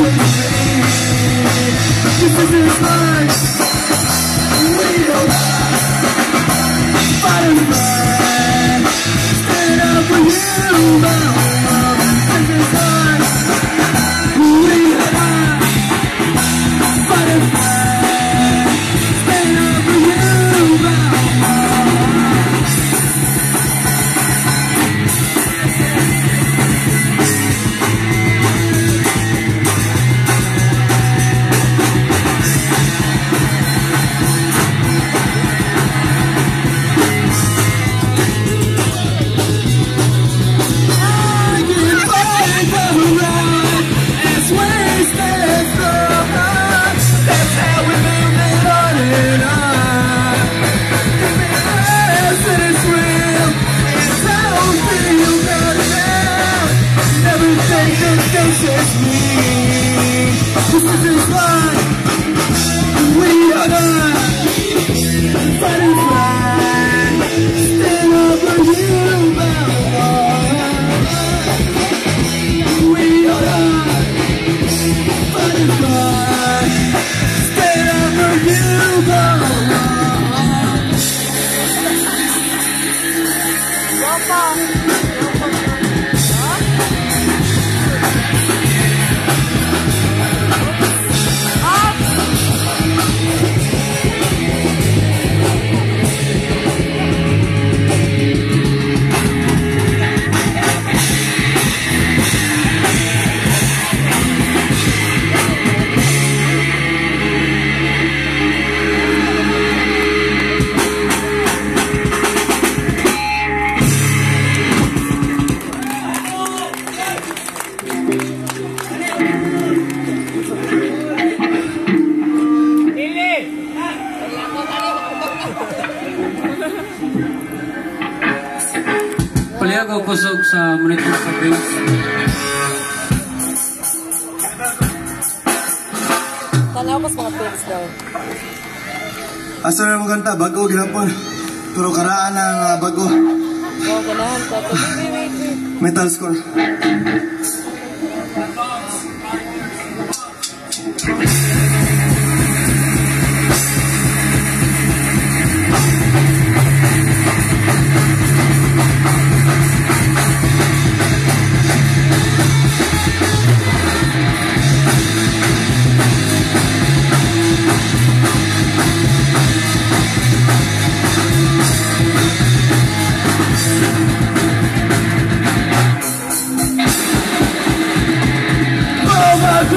Wait ko kusog sa monitor sa Prince. Tanaw ko sa mga pics daw. Asa na kanta, bago ginapon. Pero karaan ang ah, bago. Oo, ganahan ko. Metal score. All my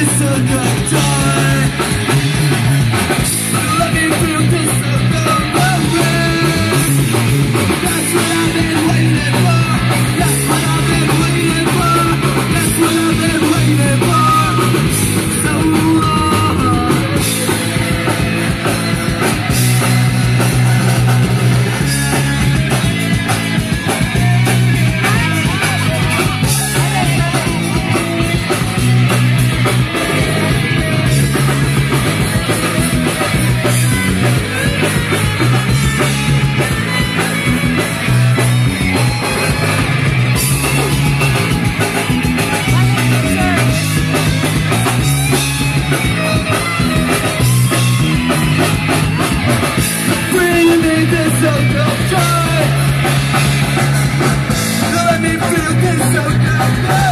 listen to die. Looking through. so good.